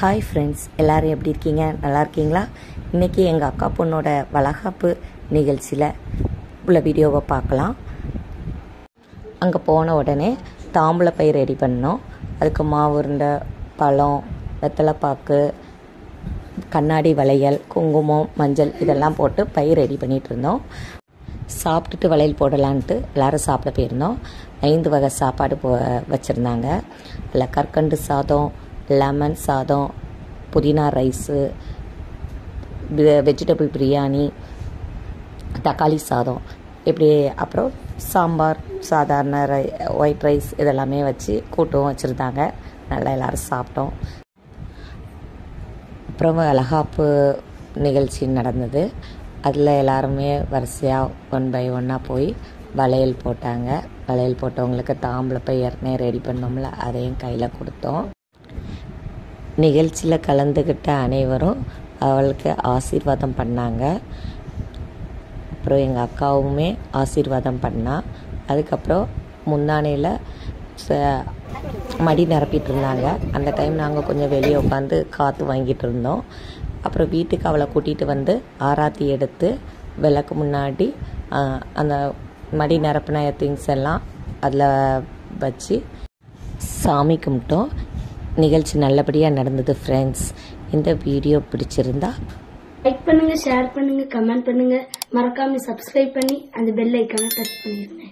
Hi friends எல்லோரும் எப்படி இருக்கீங்க? நல்லா இருக்கீங்களா? இன்றைக்கி எங்கள் அக்கா பொண்ணோட வளகாப்பு நிகழ்ச்சியில் உள்ள வீடியோவை பார்க்கலாம். அங்கே போன உடனே தாம்பூல பை ரெடி பண்ணோம். அதுக்கு மாவு உருண்டை பழம் வெத்தலைப்பாக்கு கண்ணாடி வளையல் குங்குமம் மஞ்சள் இதெல்லாம் போட்டு பை ரெடி பண்ணிகிட்டு இருந்தோம். சாப்பிட்டுட்டு வளையல் போடலான்ட்டு எல்லோரும் சாப்பிட போயிருந்தோம். ஐந்து வகை சாப்பாடு போ வச்சுருந்தாங்க. அதில் கற்கண்டு சாதம் லெமன் சாதம் புதினா ரைஸு வெஜிடபிள் பிரியாணி தக்காளி சாதம். இப்படி அப்புறம் சாம்பார் சாதாரண ரை ஒயிட் ரைஸ் இதெல்லாமே வச்சு கூட்டும் வச்சுருந்தாங்க. நல்லா எல்லோரும் சாப்பிட்டோம். அப்புறம் அழகாப்பு நிகழ்ச்சி நடந்தது. அதில் எல்லாருமே வரிசையாக ஒன் பை ஒன்னாக போய் வளையல் போட்டாங்க. வளையல் போட்டவங்களுக்கு தாம்பளை போய் ஏற்கனவே ரெடி பண்ணோம்ல அதையும் கையில் கொடுத்தோம். நிகழ்ச்சியில் கலந்துக்கிட்ட அனைவரும் அவளுக்கு ஆசீர்வாதம் பண்ணாங்க. அப்புறம் எங்கள் அக்காவுமே ஆசீர்வாதம் பண்ணா. அதுக்கப்புறம் முந்தானையில் மடி நிரப்பிட்டு இருந்தாங்க. அந்த டைம் நாங்கள் கொஞ்சம் வெளியே உட்காந்து காற்று வாங்கிட்டு இருந்தோம். அப்புறம் வீட்டுக்கு அவளை கூட்டிகிட்டு வந்து ஆராத்தி எடுத்து விளக்கு முன்னாடி அந்த மடி நிரப்பின திங்ஸ் எல்லாம் அதில் வச்சு சாமி கும்பிட்டோம். நிகழ்ச்சி நல்லபடியாக நடந்தது ஃப்ரெண்ட்ஸ் இந்த வீடியோ பிடிச்சிருந்தா லைக் பண்ணுங்க ஷேர் பண்ணுங்க கமெண்ட் பண்ணுங்க. மறக்காம சப்ஸ்கிரைப் பண்ணி அந்த பெல் ஐக்கானை டச் பண்ணிருங்க.